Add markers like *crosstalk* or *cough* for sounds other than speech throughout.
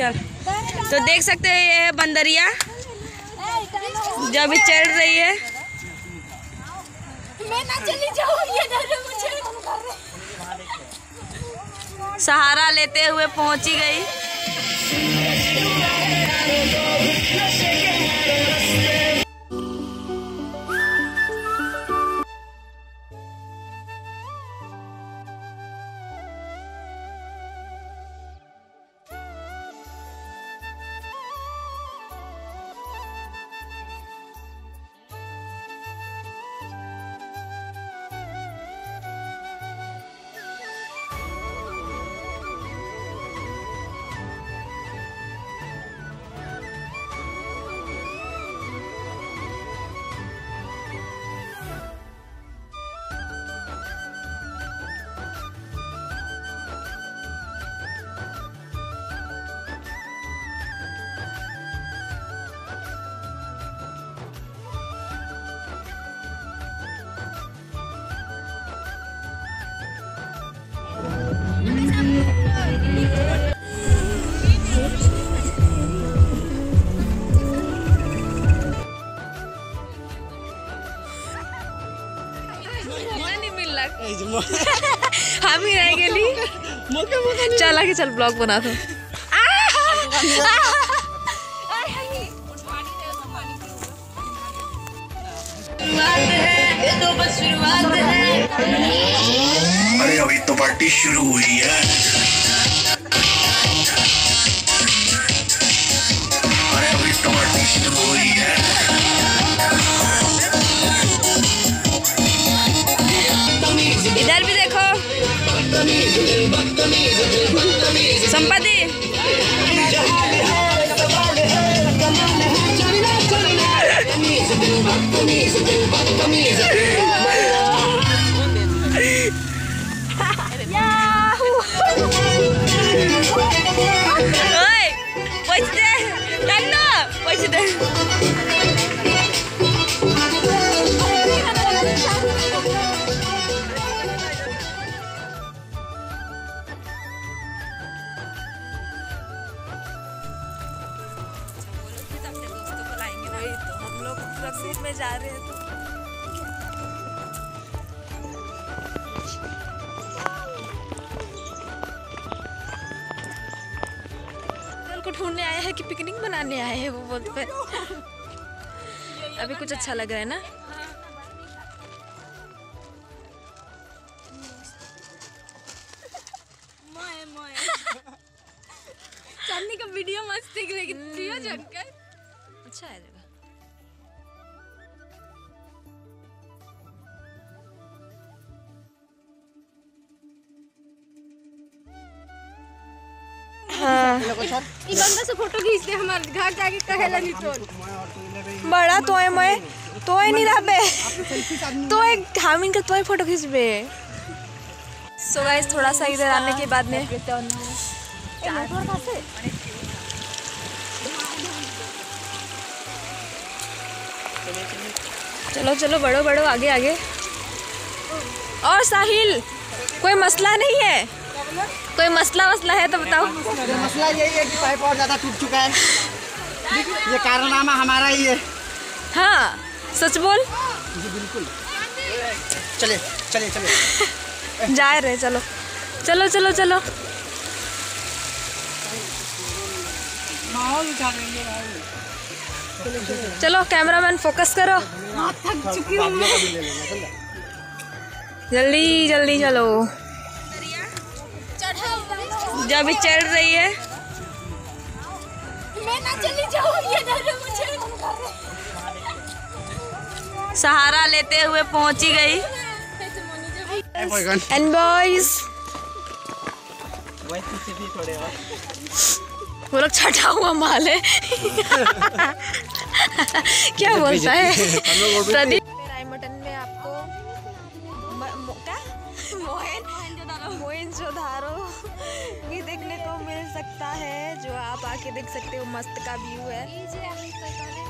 चल। तो देख सकते हैं ये है बंदरिया जो अभी चल रही है। मैं ना चली ये मुझे सहारा लेते हुए पहुँची गई। चल आगे चल ब्लॉग बना दो। अरे अभी तो पार्टी शुरू हुई है। संपत्ति में जा रहे हैं तो को ढूँढने आए हैं कि पिकनिक मनाने आए हैं वो बोलते हैं। अभी कुछ अच्छा लग रहा है ना? चांदनी का वीडियो मस्त दिख रही है जनकर अच्छा है बंदा से फ़ोटो खींच दे हमार घर जाके कहेला नहीं तो बड़ा तोय मैं तोय नहीं रहबे तोय हम इनका तोय फ़ोटो खींचबे सो गाइस थोड़ा सा इधर आने के बाद में। चलो चलो बढ़ो बढ़ो आगे आगे। और साहिल कोई मसला नहीं है? कोई मसला वसला है तो बताओ। मसला यही है कि पाइप और ज़्यादा टूट चुका है। ये कारनामा हमारा ही है। हाँ सच बोल। जी बिल्कुल। चले चले चले। *laughs* जा रहे चलो। चलो चलो चलो। चलो कैमरामैन फोकस करो। जल्दी जल्दी चलो। जो अभी चढ़ रही है। मैं ना चली जाऊँ ये डर मुझे। सहारा लेते हुए पहुँची गई। एंड बॉयज़ वो लोग छठा हुआ माल है। *laughs* क्या बोलता है? प्रदीप सकता है जो आप आके देख सकते हो मस्त का व्यू है।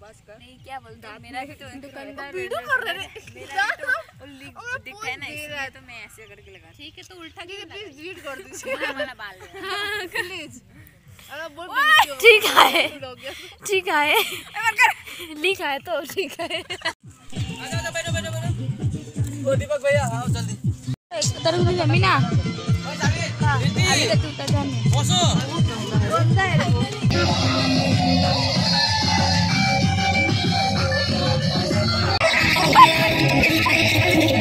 बस कर। नहीं क्या बोलते *laughs* हैं? मेरा भी तो दुकानदार वीडियो कर रहे मेरा तो दिखता है ना इसलिए तो मैं ऐसे करके लगा ठीक है तो उल्टा क्यों प्लीज़ डिलीट कर दीजिए वाला बाल *laughs* प्लीज़ ठीक है। ठीक है। लिखा है तो ठीक है। ओ दीपक भैया आओ जल्दी। तरफ़ भी ज़मीन ना? अभी तक टूटा जाने बसो। Indira I'm sorry.